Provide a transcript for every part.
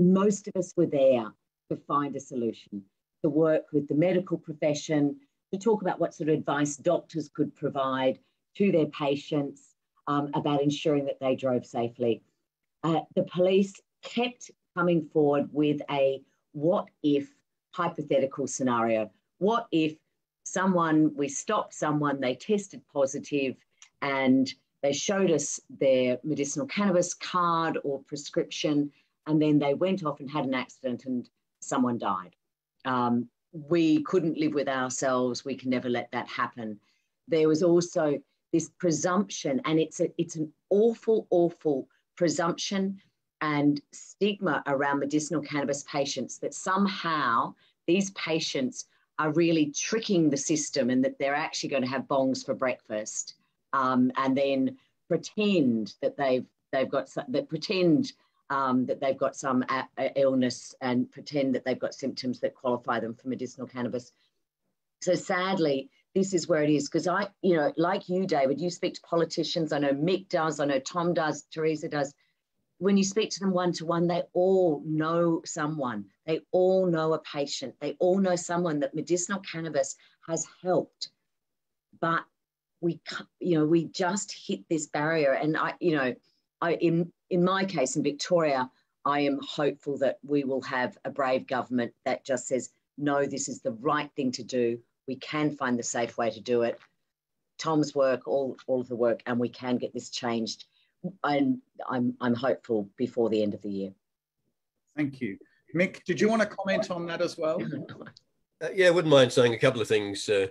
most of us were there to find a solution, to work with the medical profession, to talk about what sort of advice doctors could provide to their patients um, about ensuring that they drove safely. Uh, the police kept coming forward with a what if hypothetical scenario. What if someone, we stopped someone, they tested positive, and they showed us their medicinal cannabis card or prescription, and then they went off and had an accident and someone died. Um, we couldn't live with ourselves. We can never let that happen. There was also this presumption, and it's a, it's an awful, awful presumption and stigma around medicinal cannabis patients that somehow these patients are really tricking the system and that they're actually going to have bongs for breakfast um, and then pretend that they've they've got that pretend um, that they've got some a- a illness and pretend that they've got symptoms that qualify them for medicinal cannabis. So sadly, this is where it is because I, you know, like you, David, you speak to politicians. I know Mick does. I know Tom does. Teresa does. When you speak to them one to one, they all know someone. They all know a patient. They all know someone that medicinal cannabis has helped. But we you know we just hit this barrier and i you know i in in my case in victoria i am hopeful that we will have a brave government that just says no this is the right thing to do. We can find the safe way to do it. Tom's work all all of the work and we can get this changed. And i'm i'm hopeful before the end of the year. Thank you. Mick did you want to comment on that as well? Uh, yeah i wouldn't mind saying a couple of things uh,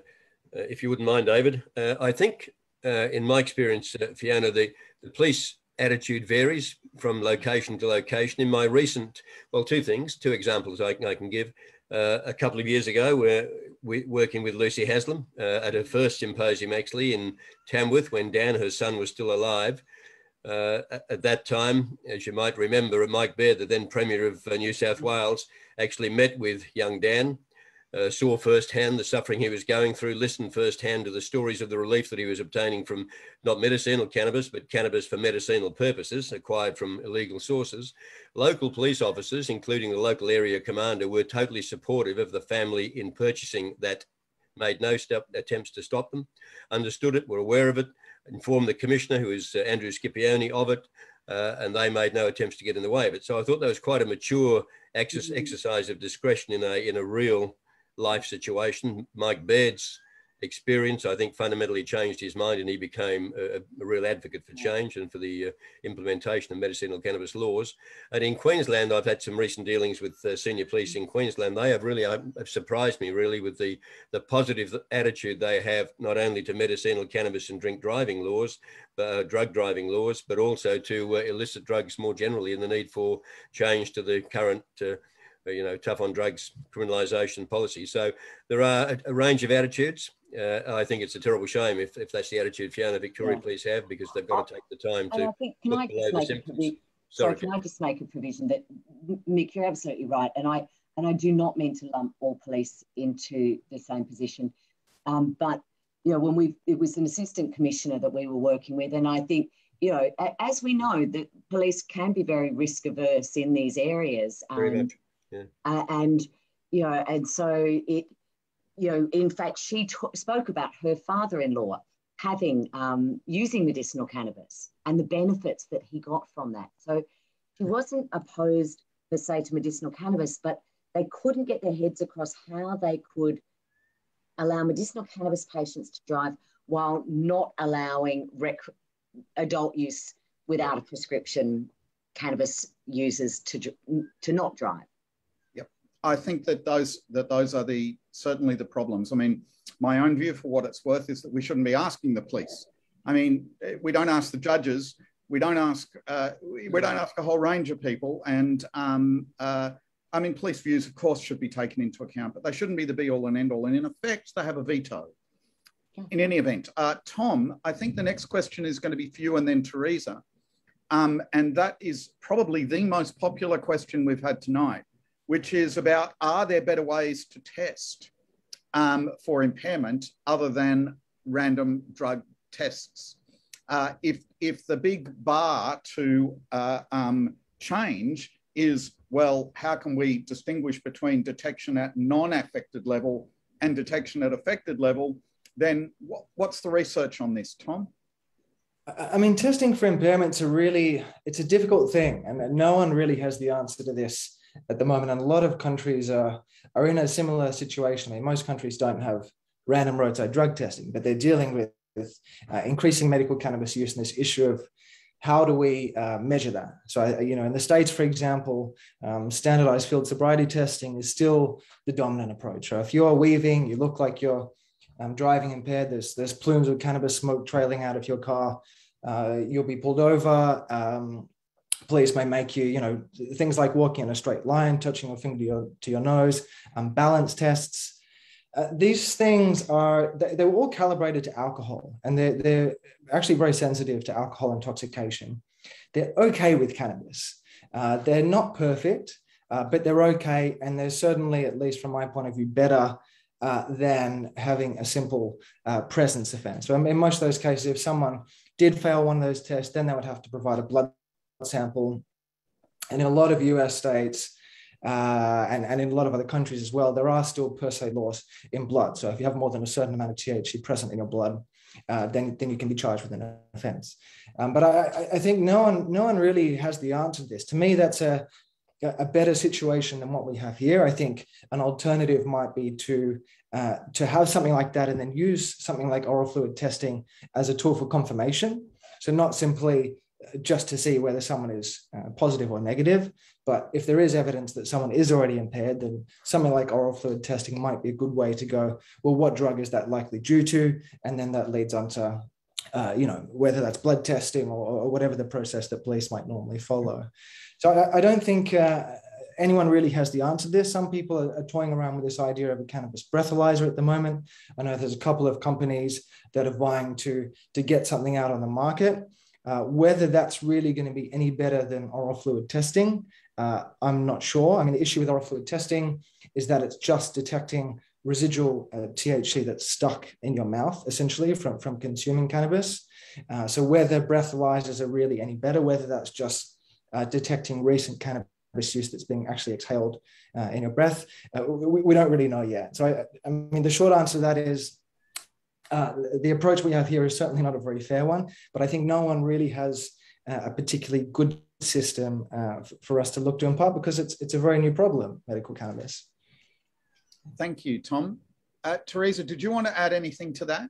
uh, if you wouldn't mind, David. Uh, I think, uh, in my experience, Fiona, the, the police attitude varies from location to location. In my recent, well, two things, two examples I, I can give. Uh, a couple of years ago, we're, we working with Lucy Haslam uh, at her first symposium, actually in Tamworth, when Dan, her son, was still alive. Uh, at that time, as you might remember, Mike Baird, the then Premier of New South Wales, actually met with young Dan uh, saw firsthand the suffering he was going through, listened firsthand to the stories of the relief that he was obtaining from not medicinal cannabis, but cannabis for medicinal purposes acquired from illegal sources. Local police officers, including the local area commander, were totally supportive of the family in purchasing that, made no step, attempts to stop them, understood it, were aware of it, informed the commissioner, who is uh, Andrew Scipione, of it, uh, and they made no attempts to get in the way of it. So I thought that was quite a mature mm-hmm. exercise of discretion in a in a real life situation. Mike Baird's experience, I think, fundamentally changed his mind and he became a, a real advocate for change and for the uh, implementation of medicinal cannabis laws. And in Queensland, I've had some recent dealings with uh, senior police in Queensland. They have really uh, have surprised me, really, with the, the positive attitude they have not only to medicinal cannabis and drink driving laws, uh, drug driving laws, but also to uh, illicit drugs more generally and the need for change to the current uh, uh, you know, tough on drugs criminalisation policy. So there are a, a range of attitudes. Uh, I think it's a terrible shame if, if that's the attitude Fiona Victoria yeah. Police have because they've got to take the time to. I think, can I just make a provision? Sorry, can I just make a provision that Mick, you're absolutely right, and I and I do not mean to lump all police into the same position, um, but you know when we it was an assistant commissioner that we were working with, and I think you know as we know that police can be very risk averse in these areas. Much yeah. Uh, and you know, and so it, you know, in fact, she t- spoke about her father-in-law having um, using medicinal cannabis and the benefits that he got from that. So she wasn't opposed per se to medicinal cannabis, but they couldn't get their heads across how they could allow medicinal cannabis patients to drive while not allowing rec- adult use without a prescription cannabis users to to not drive. I think that those that those are the certainly the problems. I mean, my own view, for what it's worth, is that we shouldn't be asking the police. I mean, we don't ask the judges. We don't ask. Uh, we don't ask a whole range of people. And um, uh, I mean, police views, of course, should be taken into account, but they shouldn't be the be all and end all. And in effect, they have a veto. In any event, uh, Tom, I think the next question is going to be for you and then Teresa. Um, and that is probably the most popular question we've had tonight which is about are there better ways to test um, for impairment other than random drug tests? Uh, if, if the big bar to uh, um, change is well, how can we distinguish between detection at non-affected level and detection at affected level, then what's the research on this, Tom? I mean, testing for impairments are really, it's a difficult thing and no one really has the answer to this at the moment. And a lot of countries are, are in a similar situation. I mean, most countries don't have random roadside drug testing, but they're dealing with, uh, increasing medical cannabis use and this issue of how do we uh, measure that? So, I, you know, in the States, for example, um, standardized field sobriety testing is still the dominant approach. So if you're weaving, you look like you're um, driving impaired, there's, there's plumes of cannabis smoke trailing out of your car, uh, you'll be pulled over. Um, police may make you, you know, things like walking in a straight line, touching your finger to your, to your nose, um, balance tests. Uh, these things are they, they, were all calibrated to alcohol and they're, they're actually very sensitive to alcohol intoxication. They're okay with cannabis. Uh, they're not perfect uh, but they're okay and they're certainly at least from my point of view better uh, than having a simple uh, presence offense. So in most of those cases if someone did fail one of those tests then they would have to provide a blood sample and in a lot of US states uh, and, and in a lot of other countries as well, there are still per se laws in blood. So if you have more than a certain amount of THC present in your blood, uh, then, then you can be charged with an offense. Um, but I, I think no one, no one really has the answer to this. To me, that's a, a better situation than what we have here. I think an alternative might be to uh, to have something like that and then use something like oral fluid testing as a tool for confirmation. So not simply just to see whether someone is uh, positive or negative. But if there is evidence that someone is already impaired, then something like oral fluid testing might be a good way to go, well, what drug is that likely due to? And then that leads on to, uh, you know, whether that's blood testing or, or, whatever the process that police might normally follow. So I, I don't think uh, anyone really has the answer to this. Some people are, are, toying around with this idea of a cannabis breathalyzer at the moment. I know there's a couple of companies that are vying to, to get something out on the market. Uh, whether that's really going to be any better than oral fluid testing, uh, I'm not sure. I mean, the issue with oral fluid testing is that it's just detecting residual uh, THC that's stuck in your mouth, essentially, from, from consuming cannabis. Uh, so, whether breathalyzers are really any better, whether that's just uh, detecting recent cannabis use that's being actually exhaled in your breath, we, we, don't really know yet. So, I, I mean, the short answer to that is uh, the approach we have here is certainly not a very fair one, but I think no one really has uh, a particularly good system uh, for us to look to in part because it's, it's a very new problem, medical cannabis. Thank you, Tom. Uh, Teresa, did you want to add anything to that?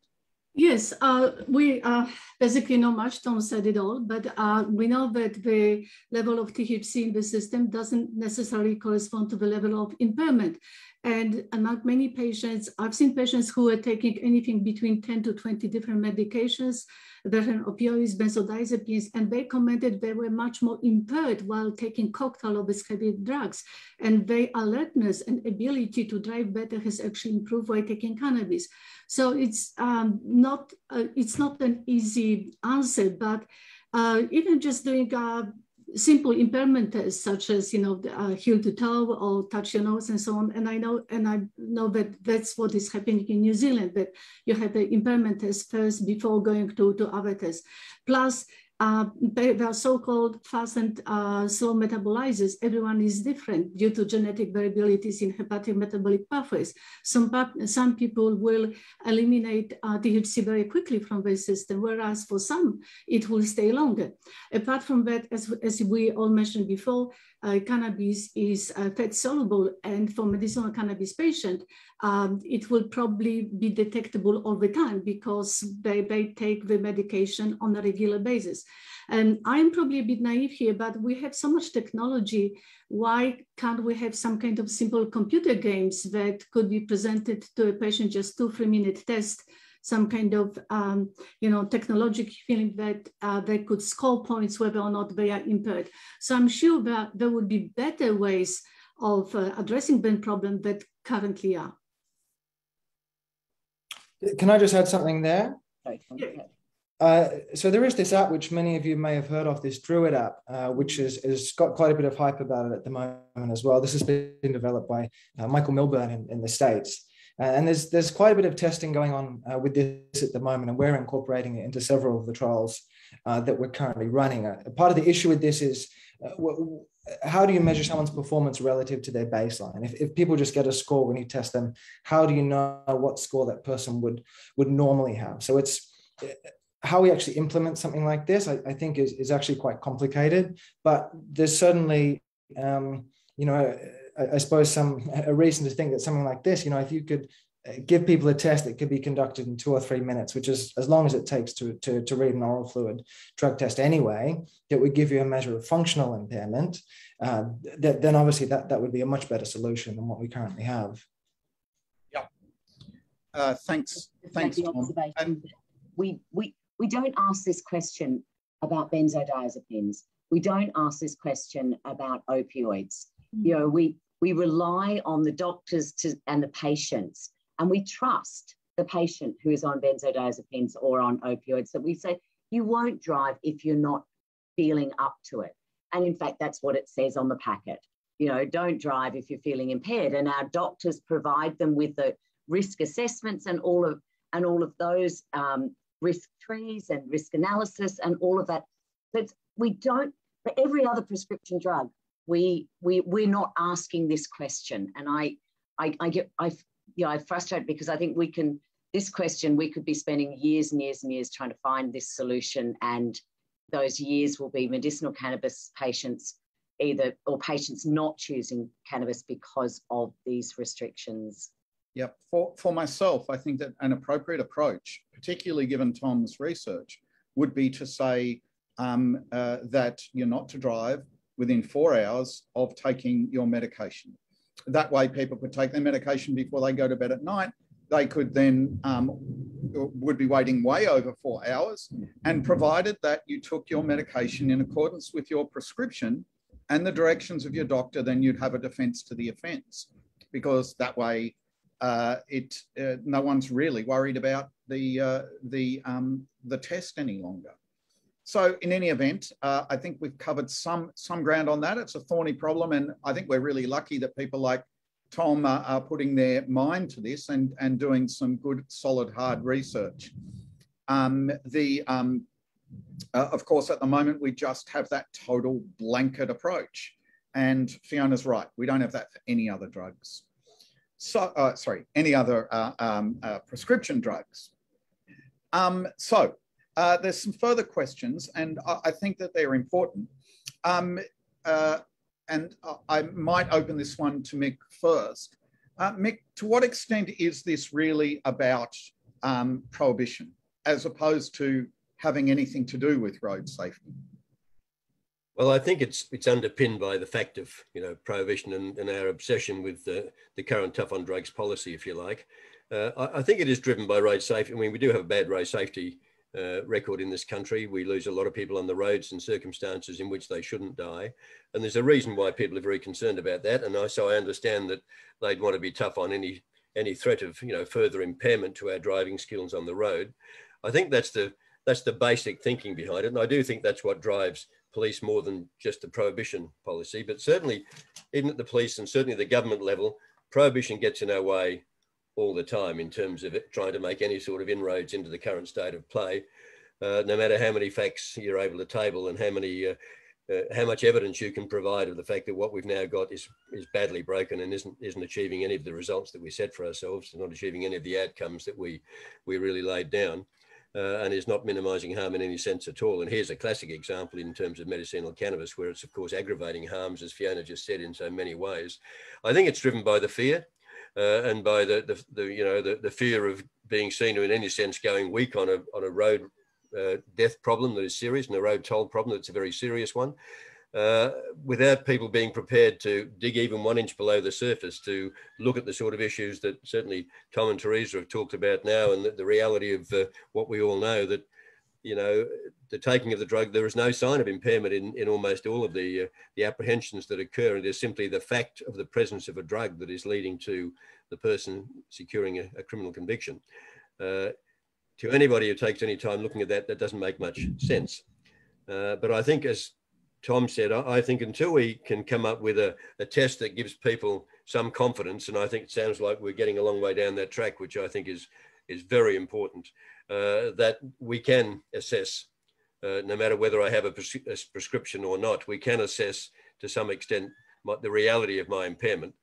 Yes, uh, we uh, basically know much. Tom said it all, but uh, we know that the level of THC in the system doesn't necessarily correspond to the level of impairment. And among many patients, I've seen patients who are taking anything between 10 to 20 different medications, different opioids, benzodiazepines, and they commented they were much more impaired while taking cocktail of these heavy drugs. And their alertness and ability to drive better has actually improved while taking cannabis. So it's um, not uh, it's not an easy answer, but uh, even just doing a simple impairment tests such as you know the, uh, heel to toe or touch your nose and so on. And i know and i know that that's what is happening in new zealand that you have the impairment test first before going to to other tests. Plus uh, are so-called fast and uh, slow metabolizers. Everyone is different due to genetic variabilities in hepatic metabolic pathways. Some, some people will eliminate uh, THC very quickly from their system, whereas for some, it will stay longer. Apart from that, as, as we all mentioned before, uh, cannabis is uh, fat soluble and for medicinal cannabis patient, um, it will probably be detectable all the time because they, they take the medication on a regular basis. And I'm probably a bit naive here, but we have so much technology. Why can't we have some kind of simple computer games that could be presented to a patient just two, three minute test some kind of um, you know technological feeling that uh, they could score points whether or not they are impaired. So I'm sure that there would be better ways of uh, addressing the problem that currently are. Can I just add something there? Uh, so there is this app which many of you may have heard of, this Druid app, uh, which is has got quite a bit of hype about it at the moment as well. This has been developed by uh, Michael Milburn in, in the States. Uh, and there's there's quite a bit of testing going on uh, with this at the moment, and we're incorporating it into several of the trials uh, that we're currently running. Uh, part of the issue with this is uh, how do you measure someone's performance relative to their baseline? If, if people just get a score when you test them, how do you know what score that person would would normally have? So it's how we actually implement something like this, I, I think is, is actually quite complicated, but there's certainly, um, you know, I, I, suppose some a reason to think that something like this, you know, if you could give people a test that could be conducted in two or three minutes, which is as long as it takes to, to, to read an oral fluid drug test anyway, that would give you a measure of functional impairment, uh, that, then obviously that, that would be a much better solution than what we currently have. Yeah. Uh, thanks. Thanks, Tom. we, we, we don't ask this question about benzodiazepines. We don't ask this question about opioids. Mm-hmm. You know, we, we rely on the doctors to, and the patients and we trust the patient who is on benzodiazepines or on opioids that we say, you won't drive if you're not feeling up to it. And in fact, that's what it says on the packet. You know, don't drive if you're feeling impaired. And our doctors provide them with the risk assessments and all of and all of those um, risk trees and risk analysis and all of that. But we don't for every other prescription drug, we we we're not asking this question. And I I, I get I yeah, I frustrate because I think we can, this question, we could be spending years and years and years trying to find this solution. And those years will be medicinal cannabis patients either or patients not choosing cannabis because of these restrictions. Yep. For, for myself, I think that an appropriate approach, particularly given Tom's research, would be to say um, uh, that you're not to drive within four hours of taking your medication that way people could take their medication before they go to bed at night. They could then um, would be waiting way over four hours, and provided that you took your medication in accordance with your prescription and the directions of your doctor, then you'd have a defence to the offence, because that way uh, it uh, no one's really worried about the uh, the um, the test any longer. So in any event, uh, I think we've covered some, some ground on that. It's a thorny problem. And I think we're really lucky that people like Tom are, are putting their mind to this and, and doing some good, solid, hard research. Um, the, um, uh, of course, at the moment, we just have that total blanket approach. And Fiona's right, we don't have that for any other drugs. So, uh, sorry, any other uh, um, uh, prescription drugs. Um, so uh, there's some further questions, and I, I think that they're important. Um, uh, and I might open this one to Mick first. Uh, Mick, to what extent is this really about um, prohibition as opposed to having anything to do with road safety? Well, I think it's it's underpinned by the fact of you know prohibition and, and our obsession with the, the current tough on drugs policy, if you like. Uh, I, I, think it is driven by road safety. I mean, we do have a bad road safety uh, record in this country. We lose a lot of people on the roads in circumstances in which they shouldn't die. And there's a reason why people are very concerned about that. And I, so I understand that they'd want to be tough on any any threat of you know further impairment to our driving skills on the road. I think that's the that's the basic thinking behind it. And I do think that's what drives police more than just the prohibition policy. But certainly, even at the police and certainly the government level, prohibition gets in our way all the time in terms of it, trying to make any sort of inroads into the current state of play. Uh, no matter how many facts you're able to table and how many uh, uh, how much evidence you can provide of the fact that what we've now got is is badly broken and isn't isn't achieving any of the results that we set for ourselves, not achieving any of the outcomes that we we really laid down, uh, and is not minimising harm in any sense at all. And here's a classic example in terms of medicinal cannabis, where it's of course aggravating harms, as Fiona just said, in so many ways. I think it's driven by the fear uh, and by the, the, the, you know the, the fear of being seen in any sense going weak on a on a road uh, death problem that is serious and a road toll problem that's a very serious one. Uh, without people being prepared to dig even one inch below the surface to look at the sort of issues that certainly Tom and Teresa have talked about now and the, the reality of uh, what we all know that you know, the taking of the drug, there is no sign of impairment in, in almost all of the, uh, the apprehensions that occur. It is simply the fact of the presence of a drug that is leading to the person securing a, a criminal conviction. Uh, to anybody who takes any time looking at that, that doesn't make much sense. Uh, but I think, as Tom said, I, I, think until we can come up with a, a test that gives people some confidence, and I think it sounds like we're getting a long way down that track, which I think is is very important. Uh, that we can assess, uh, no matter whether I have a, pres a, prescription or not, we can assess to some extent my, the reality of my impairment,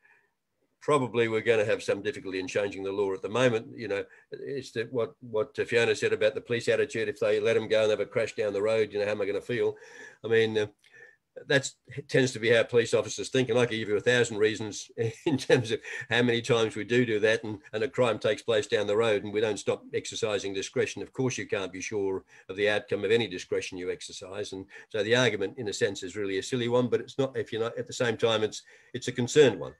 probably we're going to have some difficulty in changing the law at the moment. You know, it's that what what Fiona said about the police attitude. If they let them go and have a crash down the road, you know, how am I going to feel? I mean, uh, that tends to be how police officers think. And I could give you a thousand reasons in terms of how many times we do do that and, and a crime takes place down the road and we don't stop exercising discretion. Of course, you can't be sure of the outcome of any discretion you exercise. And so the argument, in a sense, is really a silly one, but it's not, if you're not, at the same time, it's, it's a concerned one.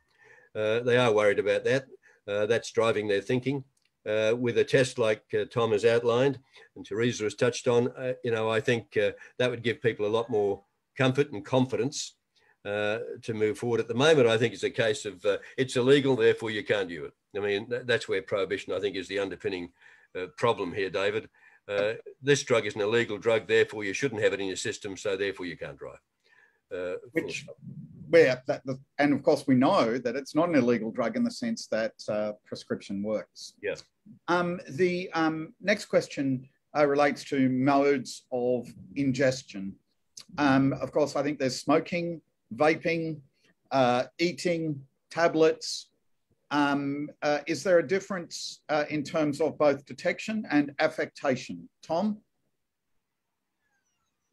Uh, they are worried about that. Uh, that's driving their thinking. Uh, with a test like uh, Tom has outlined and Teresa has touched on, uh, you know, I think uh, that would give people a lot more comfort and confidence uh, to move forward. At the moment, I think it's a case of uh, it's illegal, therefore you can't do it. I mean, that's where prohibition, I think, is the underpinning uh, problem here, David. Uh, this drug is an illegal drug, therefore you shouldn't have it in your system, so therefore you can't drive. Uh, Which, where that, and of course we know that it's not an illegal drug in the sense that uh, prescription works. Yes. Um, the um, next question relates to modes of ingestion. Um, of course, I think there's smoking, vaping, uh, eating, tablets. Um, uh, is there a difference uh, in terms of both detection and affectation? Tom?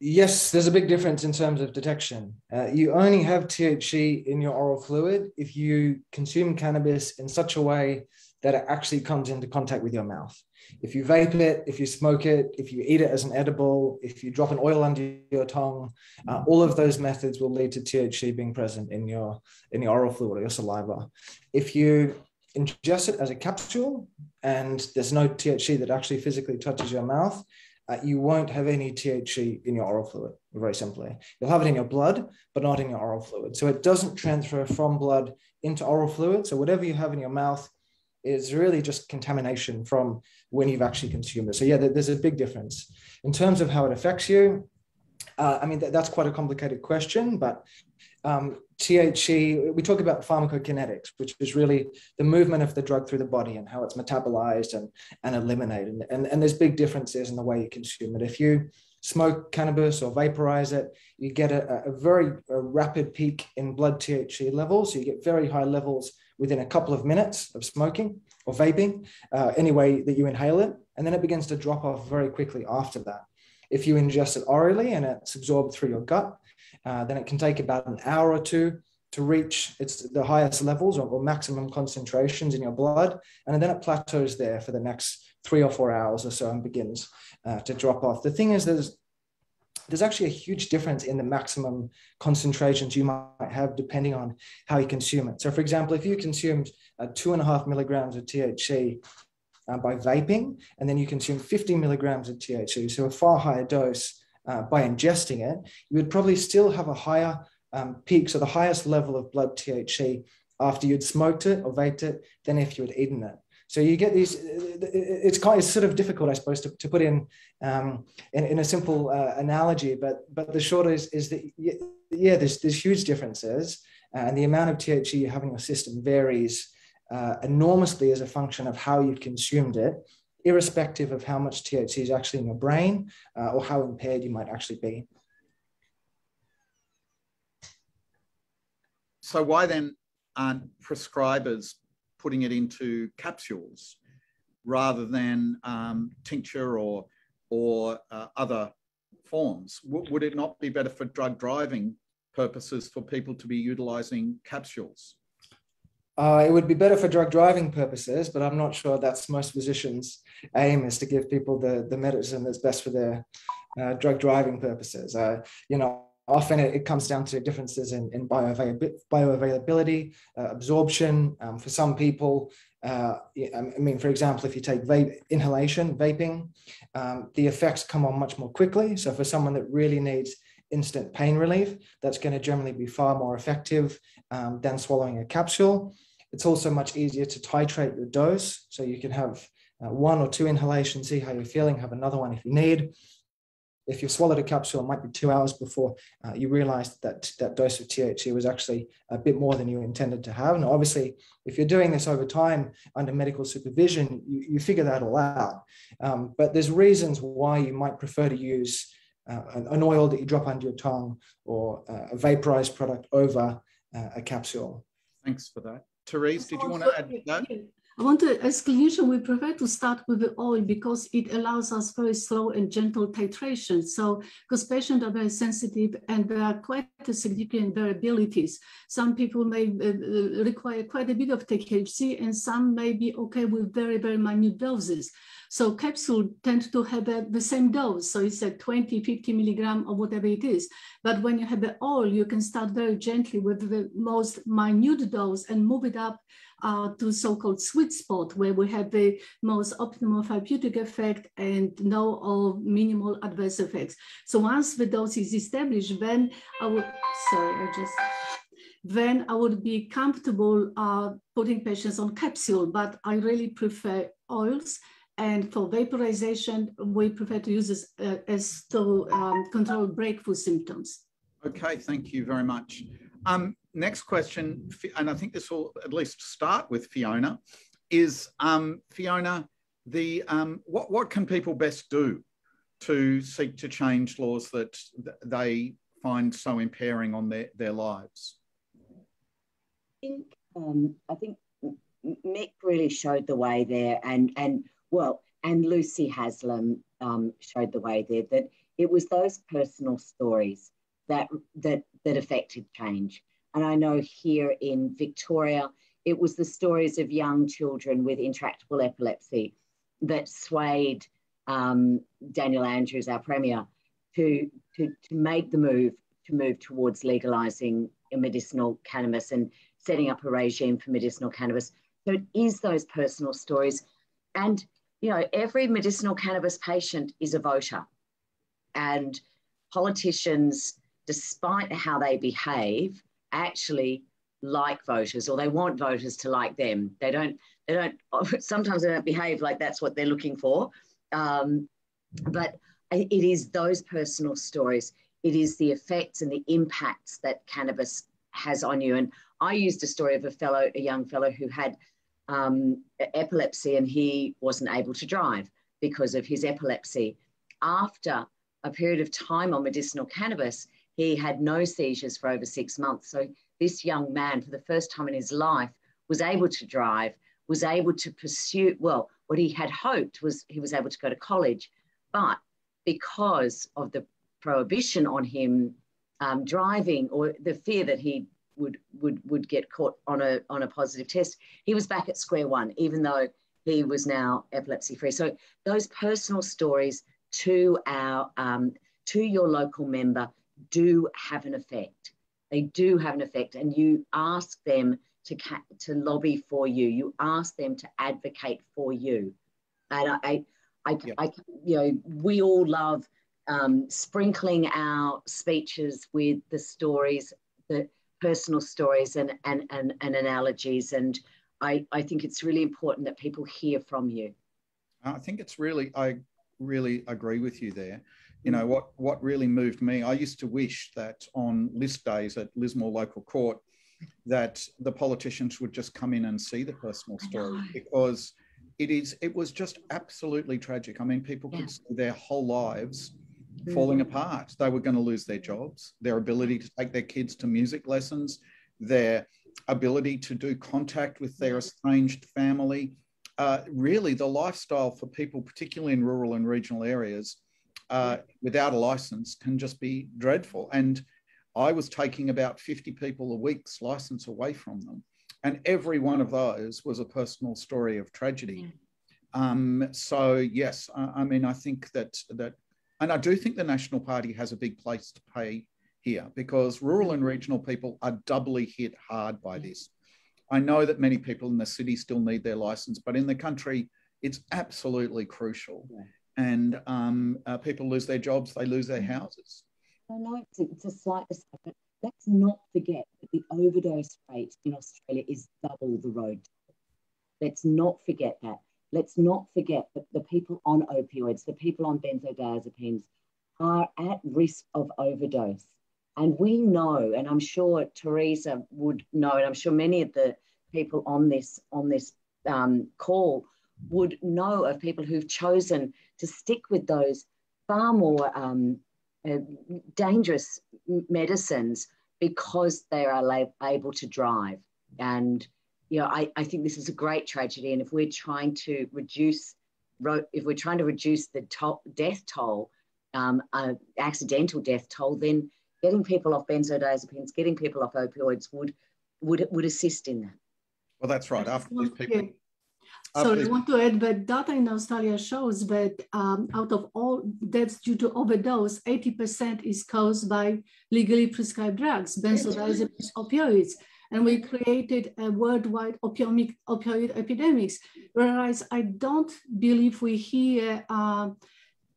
Yes, there's a big difference in terms of detection. Uh, you only have THC in your oral fluid if you consume cannabis in such a way that it actually comes into contact with your mouth. If you vape it, if you smoke it, if you eat it as an edible, if you drop an oil under your tongue, uh, all of those methods will lead to THC being present in your in your oral fluid or your saliva. If you ingest it as a capsule and there's no THC that actually physically touches your mouth, uh, you won't have any THC in your oral fluid, very simply. You'll have it in your blood, but not in your oral fluid. So it doesn't transfer from blood into oral fluid. So whatever you have in your mouth is really just contamination from when you've actually consumed it. So yeah, there's a big difference in terms of how it affects you. Uh, I mean, that's quite a complicated question, but um, THC, we talk about pharmacokinetics, which is really the movement of the drug through the body and how it's metabolized and, and eliminated. And, and there's big differences in the way you consume it. If you smoke cannabis or vaporize it, you get a, a very a rapid peak in blood THC levels. So you get very high levels within a couple of minutes of smoking or vaping, uh, any way that you inhale it. And then it begins to drop off very quickly after that. If you ingest it orally and it's absorbed through your gut, uh, then it can take about an hour or two to reach its the highest levels or, or, maximum concentrations in your blood. And then it plateaus there for the next three or four hours or so and begins uh, to drop off. The thing is, there's there's actually a huge difference in the maximum concentrations you might have depending on how you consume it. So, for example, if you consumed uh, two and a half milligrams of THC uh, by vaping, and then you consume 50 milligrams of THC, so a far higher dose uh, by ingesting it, you would probably still have a higher um, peak, so the highest level of blood THC after you'd smoked it or vaped it than if you had eaten it. So you get these. It's quite it's sort of difficult, I suppose, to, to put in, um, in in a simple uh, analogy. But but the short is is that yeah, there's there's huge differences, and the amount of THC you have in your system varies uh, enormously as a function of how you've consumed it, irrespective of how much THC is actually in your brain uh, or how impaired you might actually be. So why then aren't prescribers putting it into capsules rather than um, tincture or, or uh, other forms? W would it not be better for drug driving purposes for people to be utilizing capsules? Uh, it would be better for drug driving purposes, but I'm not sure that's most physicians' aim is to give people the, the medicine that's best for their uh, drug driving purposes. Uh, you know, often it, comes down to differences in, in bioavailability, uh, absorption. Um, for some people, uh, I mean, for example, if you take vape inhalation, vaping, um, the effects come on much more quickly. So for someone that really needs instant pain relief, that's going to generally be far more effective um, than swallowing a capsule. It's also much easier to titrate your dose. So you can have uh, one or two inhalations, see how you're feeling, have another one if you need if you swallowed a capsule, it might be two hours before uh, you realized that that dose of THC was actually a bit more than you intended to have. And obviously, if you're doing this over time under medical supervision, you, you figure that all out. Um, but there's reasons why you might prefer to use uh, an, an, oil that you drop under your tongue or uh, a vaporized product over uh, a capsule. Thanks for that. Therese, did you want to add that? I want to, as clinician, we prefer to start with the oil because it allows us very slow and gentle titration. So, because patients are very sensitive and there are quite significant variabilities. Some people may uh, require quite a bit of THC and some may be okay with very, very minute doses. So capsule tend to have a, the same dose. So it's a 20, 50 milligram or whatever it is. But when you have the oil, you can start very gently with the most minute dose and move it up uh, to so-called sweet spot where we have the most optimal therapeutic effect and no or minimal adverse effects. So once the dose is established, then I would, sorry, I just, then I would be comfortable uh, putting patients on capsule, but I really prefer oils and for vaporization, we prefer to use this uh, as to um, control breakthrough symptoms. Okay, thank you very much. Um, next question, and I think this will at least start with Fiona, is um, Fiona, the um, what what can people best do to seek to change laws that they find so impairing on their, their lives? I think um, I think Mick really showed the way there, and and well, and Lucy Haslam um, showed the way there that it was those personal stories that that that affected change. And I know here in Victoria, it was the stories of young children with intractable epilepsy that swayed um, Daniel Andrews, our premier, to, to, to make the move to move towards legalizing medicinal cannabis and setting up a regime for medicinal cannabis. So it is those personal stories. And you know, every medicinal cannabis patient is a voter. And politicians, despite how they behave, actually like voters or they want voters to like them. They don't, they don't, sometimes they don't behave like that's what they're looking for. Um, but it is those personal stories. It is the effects and the impacts that cannabis has on you. And I used a story of a fellow, a young fellow who had um, epilepsy and he wasn't able to drive because of his epilepsy. After a period of time on medicinal cannabis, he had no seizures for over six months. So this young man, for the first time in his life, was able to drive, was able to pursue, well, what he had hoped was he was able to go to college. But because of the prohibition on him um, driving or the fear that he would would would get caught on a on a positive test, he was back at square one, even though he was now epilepsy free. So those personal stories to our um, to your local member do have an effect. They do have an effect, and you ask them to to lobby for you. You ask them to advocate for you, and I, I, I, yeah. I you know, we all love um, sprinkling our speeches with the stories the personal stories and, and, and, and analogies. And I, I think it's really important that people hear from you. I think it's really, I really agree with you there. You know, what, what really moved me, I used to wish that on list days at Lismore Local Court, that the politicians would just come in and see the personal story because it is it was just absolutely tragic. I mean, people could see their whole lives falling mm. apart. They were going to lose their jobs, their ability to take their kids to music lessons, their ability to do contact with their estranged family. Uh, really, the lifestyle for people, particularly in rural and regional areas, uh, without a license can just be dreadful. And I was taking about 50 people a week's license away from them. And every one of those was a personal story of tragedy. Um, so yes, I, I, mean, I think that that and I do think the National Party has a big place to pay here because rural and regional people are doubly hit hard by this. I know that many people in the city still need their license, but in the country, it's absolutely crucial. And um, uh, people lose their jobs, they lose their mm. houses. I know it's a, it's a slight but let's not forget that the overdose rate in Australia is double the road. Let's not forget that. Let's not forget that the people on opioids, the people on benzodiazepines, are at risk of overdose. And we know, and I'm sure Teresa would know, and I'm sure many of the people on this on this um, call would know of people who've chosen to stick with those far more um, uh, dangerous medicines because they are able to drive. And, you know, I, I think this is a great tragedy. And if we're trying to reduce, if we're trying to reduce the to- death toll, um, uh, accidental death toll, then getting people off benzodiazepines, getting people off opioids would would would assist in that. Well, that's right. After these people, so I want to add that data in Australia shows that um, out of all deaths due to overdose, 80% is caused by legally prescribed drugs, benzodiazepines, opioids. And we created a worldwide opioid, opioid epidemics. Whereas I don't believe we hear uh,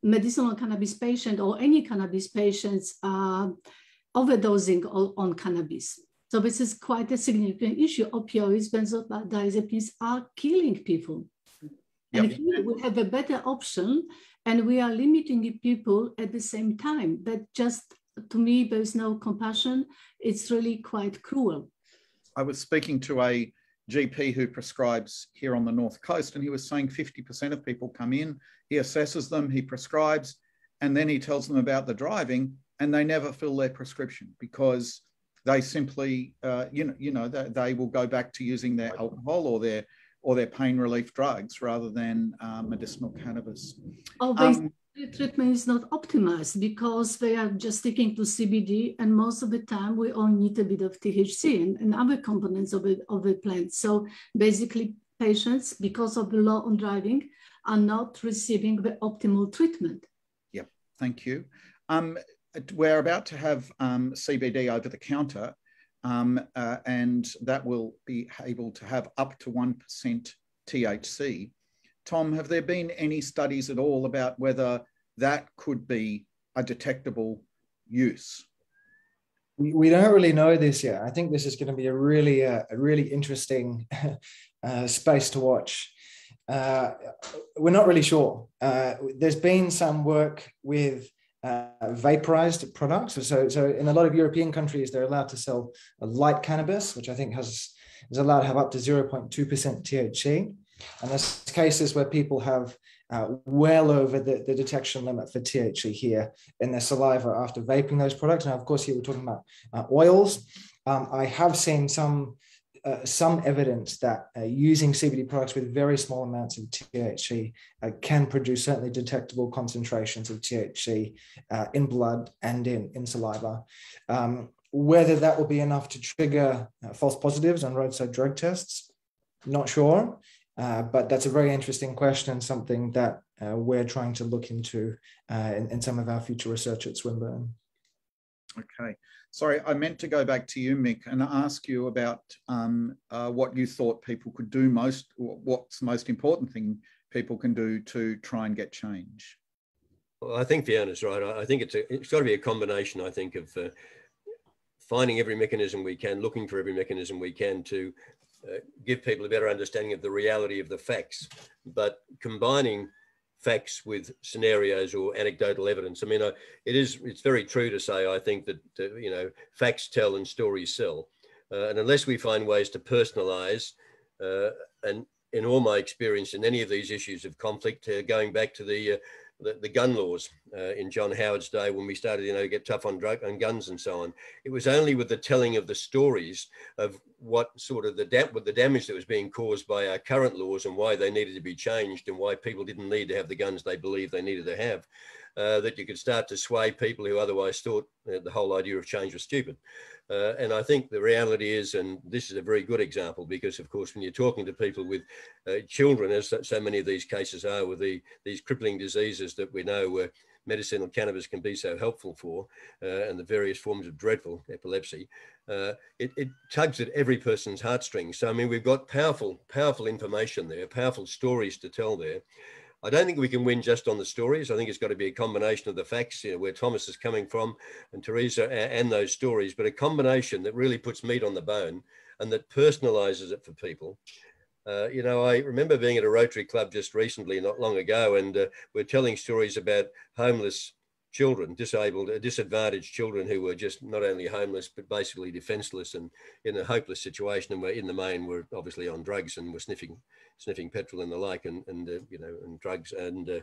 medicinal cannabis patient or any cannabis patients uh, overdosing on cannabis. So this is quite a significant issue. Opioids, benzodiazepines are killing people. And yep. here we have a better option and we are limiting people at the same time. But just to me, there's no compassion. It's really quite cruel. I was speaking to a GP who prescribes here on the North Coast, and he was saying 50% of people come in, he assesses them, he prescribes, and then he tells them about the driving, and they never fill their prescription because they simply, uh, you know, you know, they, they, will go back to using their alcohol or their or their pain relief drugs rather than uh, medicinal cannabis. Oh, um, treatment is not optimized because they are just sticking to CBD, and most of the time we all need a bit of THC and, and other components of the, of the plant. So basically, patients, because of the law on driving, are not receiving the optimal treatment. Yep, thank you. Um, we're about to have um, CBD over the counter, um, uh, and that will be able to have up to 1% THC. Tom, have there been any studies at all about whether that could be a detectable use? We, don't really know this yet. I think this is going to be a really, uh, a really interesting uh, space to watch. Uh, we're not really sure. Uh, there's been some work with uh, vaporized products. So, so in a lot of European countries, they're allowed to sell light cannabis, which I think has is allowed to have up to 0.2% THC. And there's cases where people have uh, well over the, the detection limit for THC here in their saliva after vaping those products. Now, of course, here we're talking about uh, oils. Um, I have seen some uh, some evidence that uh, using CBD products with very small amounts of THC uh, can produce certainly detectable concentrations of THC uh, in blood and in, in saliva. Um, whether that will be enough to trigger uh, false positives on roadside drug tests, not sure. but that's a very interesting question and something that we're trying to look into in, in some of our future research at Swinburne. Okay. Sorry, I meant to go back to you, Mick, and ask you about um, uh, what you thought people could do most, what's the most important thing people can do to try and get change. Well, I think Fiona's right. I think it's a, it's got to be a combination. I think of uh, finding every mechanism we can, looking for every mechanism we can to uh, give people a better understanding of the reality of the facts, but combining facts with scenarios or anecdotal evidence. I mean, uh, it is it's very true to say I think that uh, you know facts tell and stories sell, uh, and unless we find ways to personalise uh, and in all my experience in any of these issues of conflict, uh, going back to the uh, the, the gun laws uh, in John Howard's day when we started, you know, to get tough on drug and guns and so on. It was only with the telling of the stories of what sort of the da- the damage that was being caused by our current laws and why they needed to be changed and why people didn't need to have the guns they believed they needed to have. Uh, that you could start to sway people who otherwise thought the whole idea of change was stupid. Uh, and I think the reality is, and this is a very good example, because of course, when you're talking to people with uh, children, as so many of these cases are, with the, these crippling diseases that we know uh, medicinal cannabis can be so helpful for, uh, and the various forms of dreadful epilepsy, uh, it, it, tugs at every person's heartstrings. So, I mean, we've got powerful, powerful information there, powerful stories to tell there. I don't think we can win just on the stories. I think it's got to be a combination of the facts, you know, where Thomas is coming from and Teresa and those stories, but a combination that really puts meat on the bone and that personalizes it for people. Uh, you know, I remember being at a Rotary Club just recently, not long ago, and uh, we're telling stories about homeless children, disabled, uh, disadvantaged children who were just not only homeless but basically defenseless and in a hopeless situation, and were in the main were obviously on drugs and were sniffing, sniffing petrol and the like, and and uh, you know, and drugs and uh,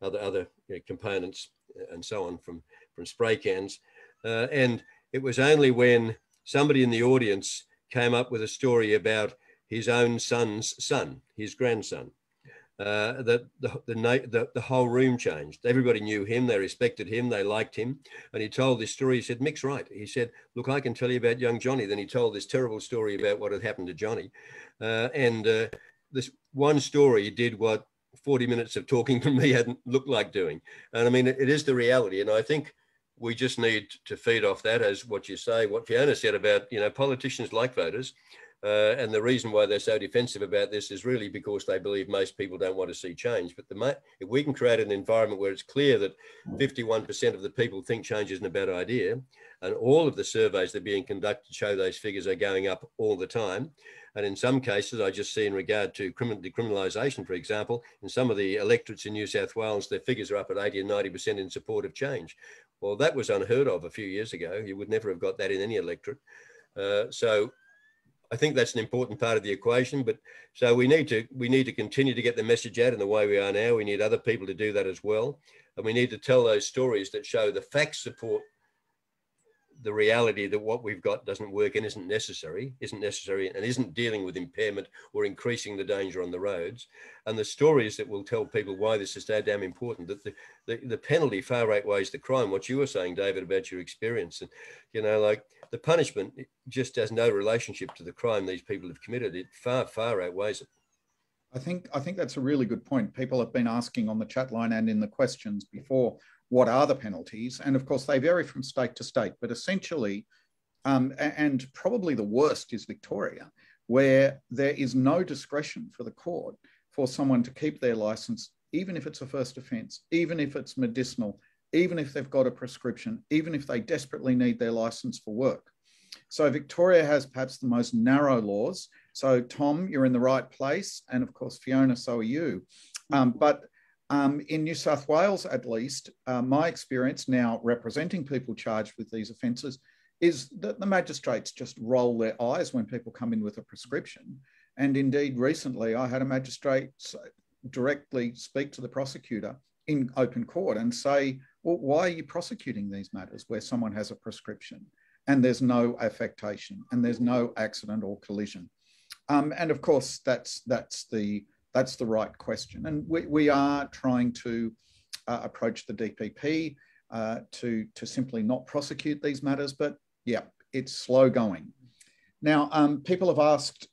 other other you know, components uh, and so on from from spray cans. Uh, and it was only when somebody in the audience came up with a story about his own son's son, his grandson, uh, that the, the, the, the, whole room changed. Everybody knew him, they respected him, they liked him. And he told this story. He said, Mick's right. He said, Look, I can tell you about young Johnny. Then he told this terrible story about what had happened to Johnny. Uh, and uh, this one story did what 40 minutes of talking from me hadn't looked like doing. And I mean, it, it is the reality. And I think we just need to feed off that as what you say, what Fiona said about, you know, politicians like voters. Uh, and the reason why they're so defensive about this is really because they believe most people don't want to see change. But the, if we can create an environment where it's clear that 51% of the people think change isn't a bad idea, and all of the surveys that are being conducted show those figures are going up all the time. And in some cases, I just see in regard to criminal decriminalisation, for example, in some of the electorates in New South Wales, their figures are up at 80 and 90% in support of change. Well, that was unheard of a few years ago. You would never have got that in any electorate. Uh, so I think that's an important part of the equation. But so we need to we need to continue to get the message out in the way we are now. We need other people to do that as well, and we need to tell those stories that show the facts support the reality that what we've got doesn't work and isn't necessary, isn't necessary, and isn't dealing with impairment or increasing the danger on the roads, and the stories that will tell people why this is so damn important. That the, the, the penalty far outweighs the crime. What you were saying, David, about your experience, and you know, like the punishment just has no relationship to the crime these people have committed. It far, far outweighs it. I think I think that's a really good point. People have been asking on the chat line and in the questions before what are the penalties? And of course, they vary from state to state, but essentially, um, and probably the worst is Victoria, where there is no discretion for the court for someone to keep their license, even if it's a first offence, even if it's medicinal, even if they've got a prescription, even if they desperately need their license for work. So Victoria has perhaps the most narrow laws. So Tom, you're in the right place, and of course Fiona, so are you. Um, but um, in New South Wales, at least, uh, my experience now representing people charged with these offences is that the magistrates just roll their eyes when people come in with a prescription. And indeed, recently I had a magistrate directly speak to the prosecutor in open court and say, Well, why are you prosecuting these matters where someone has a prescription and there's no affectation and there's no accident or collision? Um, and of course, that's that's the that's the right question. And we, we are trying to uh, approach the DPP uh, to, to simply not prosecute these matters, but yeah, it's slow going. Now, um, people have asked,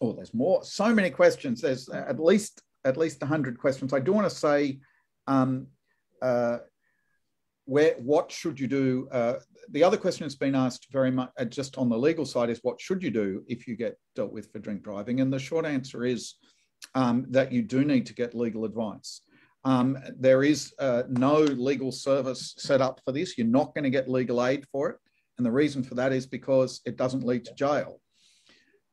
oh, there's more, so many questions. There's at least at least 100 questions. I do want to say, um, uh, where what should you do? Uh, the other question that's been asked very much uh, just on the legal side is what should you do if you get dealt with for drink driving? And the short answer is um, that you do need to get legal advice. Um, there is uh, no legal service set up for this. You're not going to get legal aid for it. And the reason for that is because it doesn't lead to jail.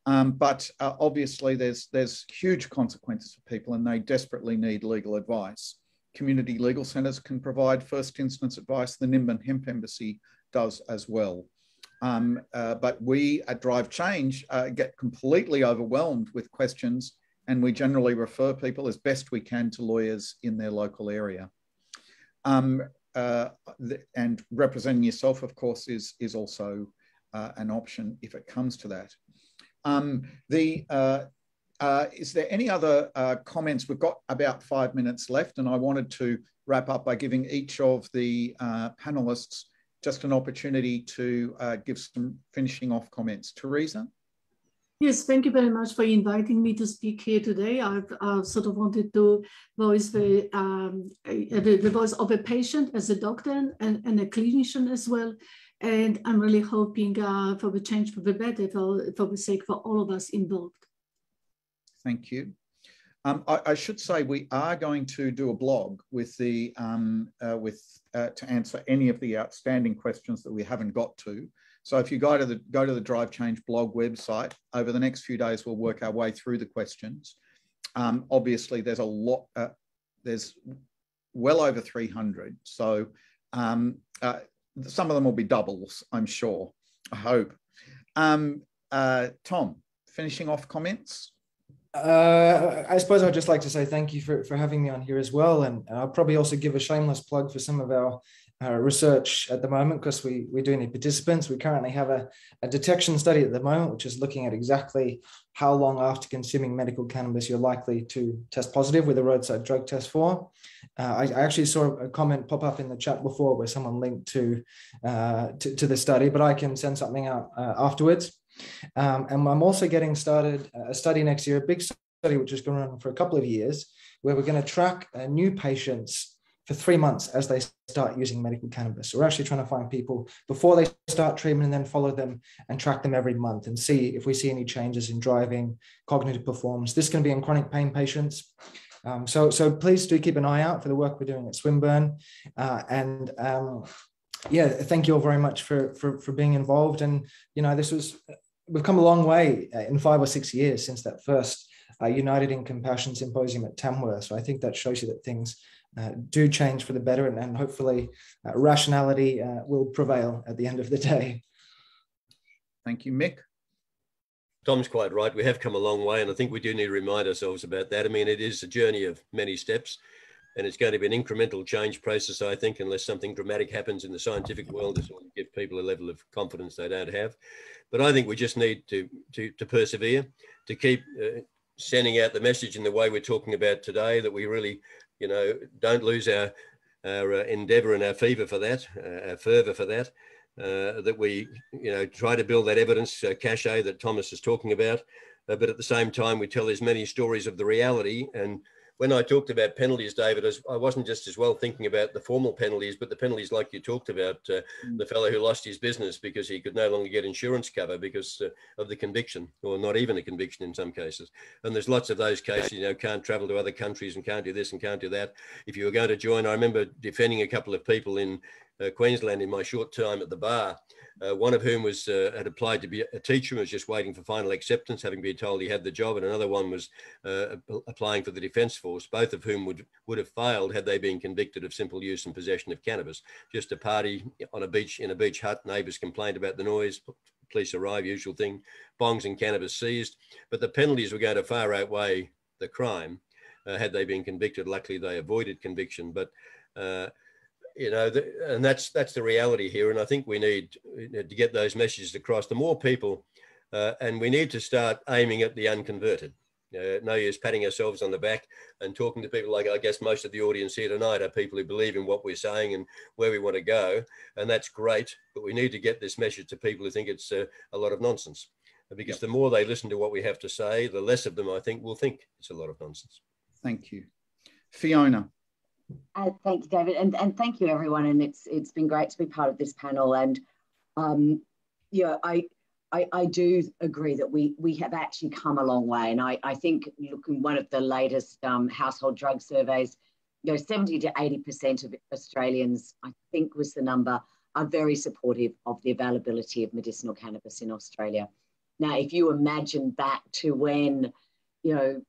Um, but uh, obviously, there's, there's huge consequences for people and they desperately need legal advice community legal centres can provide first instance advice. The Nimbin Hemp Embassy does as well. Um, uh, but we at Drive Change uh, get completely overwhelmed with questions and we generally refer people as best we can to lawyers in their local area. Um, uh, and representing yourself, of course, is, is also uh, an option if it comes to that. Um, the uh, is there any other uh, comments? We've got about five minutes left, and I wanted to wrap up by giving each of the uh, panelists just an opportunity to uh, give some finishing off comments. Teresa? Yes, thank you very much for inviting me to speak here today. I've sort of wanted to voice the, um, the, the, voice of a patient as a doctor and, and a clinician as well. And I'm really hoping uh, for the change for the better, for, for the sake for all of us involved. Thank you. Um, I, I, should say we are going to do a blog with the um, uh, with uh, to answer any of the outstanding questions that we haven't got to. So if you go to the go to the Drive Change blog website over the next few days, we'll work our way through the questions. Um, obviously, there's a lot. Uh, there's well over 300. So um, uh, some of them will be doubles, I'm sure. I hope. Um, uh, Tom, finishing off comments. Uh, I suppose I'd just like to say thank you for, for having me on here as well. And I'll probably also give a shameless plug for some of our uh, research at the moment because we, we do need participants. We currently have a, a detection study at the moment, which is looking at exactly how long after consuming medical cannabis you're likely to test positive with a roadside drug test for. Uh, I, I, actually saw a comment pop up in the chat before where someone linked to, uh, to, to, the study, but I can send something out uh, afterwards. Um, and I'm also getting started uh, a study next year, a big study which is going on for a couple of years, where we're going to track uh, new patients for three months as they start using medical cannabis. So we're actually trying to find people before they start treatment and then follow them and track them every month and see if we see any changes in driving, cognitive performance. This can be in chronic pain patients. Um, so, so please do keep an eye out for the work we're doing at Swinburne. Uh, and um, yeah, thank you all very much for, for, for being involved. And, you know, this was, we've come a long way uh, in five or six years since that first uh, United in Compassion symposium at Tamworth. So I think that shows you that things uh, do change for the better, and, and hopefully uh, rationality uh, will prevail at the end of the day. Thank you, Mick. Tom's quite right. We have come a long way, and I think we do need to remind ourselves about that. I mean, it is a journey of many steps, and it's going to be an incremental change process, I think, unless something dramatic happens in the scientific world to sort of give people a level of confidence they don't have. But I think we just need to to, to persevere, to keep uh, sending out the message in the way we're talking about today that we really you know, don't lose our our uh, endeavour and our fever for that, uh, our fervour for that. Uh, that we, you know, try to build that evidence uh, cachet that Thomas is talking about, uh, but at the same time we tell as many stories of the reality and when I talked about penalties, David, I wasn't just as well thinking about the formal penalties, but the penalties like you talked about, uh, mm. the fellow who lost his business because he could no longer get insurance cover because uh, of the conviction, or not even a conviction in some cases. And there's lots of those cases, you know, can't travel to other countries and can't do this and can't do that. If you were going to join, I remember defending a couple of people in uh, Queensland in my short time at the bar uh, one of whom was uh, had applied to be a teacher and was just waiting for final acceptance, having been told he had the job, and another one was uh, applying for the Defence Force, both of whom would, would have failed had they been convicted of simple use and possession of cannabis. Just a party on a beach in a beach hut, neighbours complained about the noise, police arrive, usual thing, bongs and cannabis seized, but the penalties were going to far outweigh the crime. Uh, had they been convicted, luckily they avoided conviction, but uh, you know, the, and that's that's the reality here. And I think we need to get those messages across. The more people, uh, and we need to start aiming at the unconverted. Uh, no use patting ourselves on the back and talking to people like I guess most of the audience here tonight are people who believe in what we're saying and where we want to go, and that's great. But we need to get this message to people who think it's uh, a lot of nonsense, because yep. the more they listen to what we have to say, the less of them I think will think it's a lot of nonsense. Thank you, Fiona. Uh, thank you, David, and, and thank you, everyone. And it's it's been great to be part of this panel. And um, yeah, I, I, I do agree that we we have actually come a long way. And I, I think looking one of the latest um, household drug surveys, you know, 70 to 80 percent of Australians, I think was the number, are very supportive of the availability of medicinal cannabis in Australia. Now, if you imagine back to when, you know,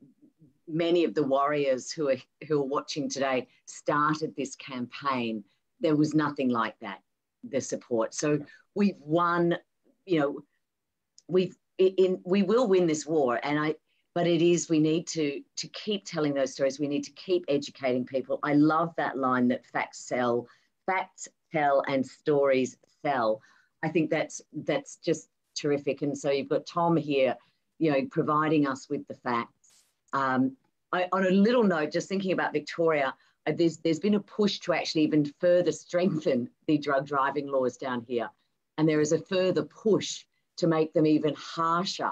many of the warriors who are who are watching today started this campaign, there was nothing like that, the support. So we've won, you know, we've in we will win this war. And I but it is we need to to keep telling those stories. We need to keep educating people. I love that line that facts sell, facts tell and stories sell. I think that's that's just terrific. And so you've got Tom here, you know, providing us with the facts um, I, on a little note, just thinking about Victoria, uh, there's, there's been a push to actually even further strengthen the drug driving laws down here. And there is a further push to make them even harsher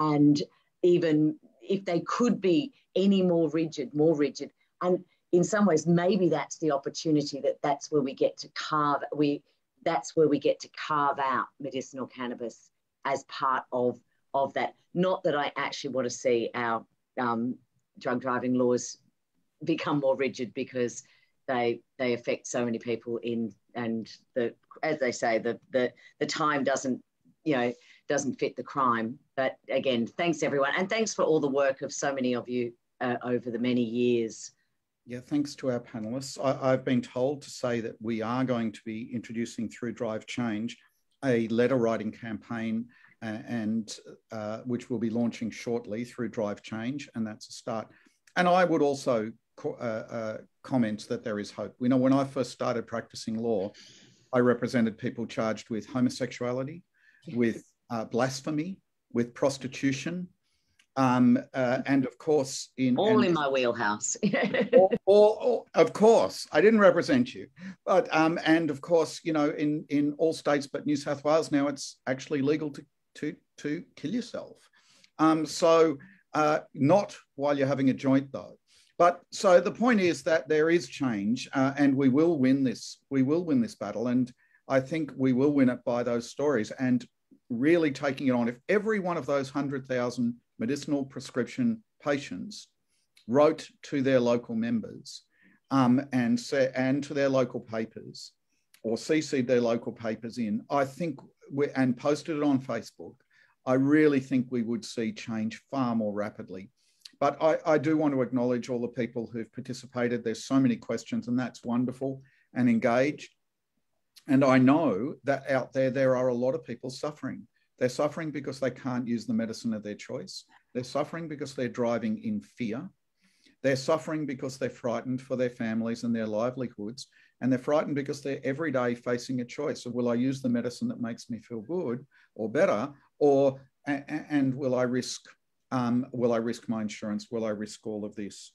and even if they could be any more rigid, more rigid. And in some ways, maybe that's the opportunity that that's where we get to carve, we, that's where we get to carve out medicinal cannabis as part of, of that. Not that I actually want to see our um, drug driving laws become more rigid because they they affect so many people in and the as they say the the the time doesn't you know doesn't fit the crime. But again thanks everyone and thanks for all the work of so many of you uh, over the many years. Yeah thanks to our panelists. I, i've been told to say that we are going to be introducing through drive change a letter writing campaign and uh, which we'll be launching shortly through Drive Change, and that's a start. And I would also co- uh, uh, comments that there is hope. You know when I first started practicing law, I represented people charged with homosexuality, with uh, blasphemy, with prostitution, um, uh, and of course, in all and, in my wheelhouse. all, all, all, of course, I didn't represent you, but um, and of course, you know, in in all states but New South Wales now, it's actually legal to to to kill yourself. Um, so uh, not while you're having a joint though. But so the point is that there is change, uh, and we will win this. We will win this battle, and I think we will win it by those stories and really taking it on. If every one of those hundred thousand medicinal prescription patients wrote to their local members um, and, say, and to their local papers or CC'd their local papers in, I think, and posted it on Facebook, I really think we would see change far more rapidly. But I, I do want to acknowledge all the people who've participated. There's so many questions, and that's wonderful and engaged. And I know that out there, there are a lot of people suffering. They're suffering because they can't use the medicine of their choice. They're suffering because they're driving in fear. They're suffering because they're frightened for their families and their livelihoods. And they're frightened because they're every day facing a choice of will I use the medicine that makes me feel good or better, or and will I risk um, will I risk my insurance? Will I risk all of this?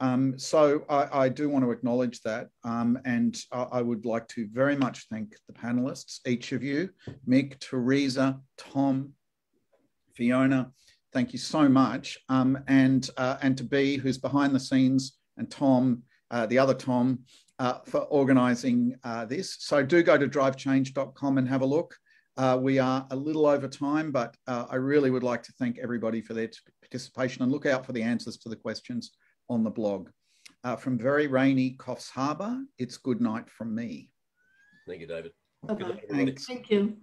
Um, so I, I, do want to acknowledge that. Um, and I, I, would like to very much thank the panelists, each of you, Mick, Teresa, Tom, Fiona, thank you so much. Um, and, uh, and to B, who's behind the scenes, and Tom, uh, the other Tom, uh, for organising uh, this. So do go to drivechange.com and have a look. Uh, we are a little over time, but uh, I really would like to thank everybody for their participation and look out for the answers to the questions on the blog. Uh, from very rainy Coffs Harbour, it's good night from me. Thank you, David. Thank you.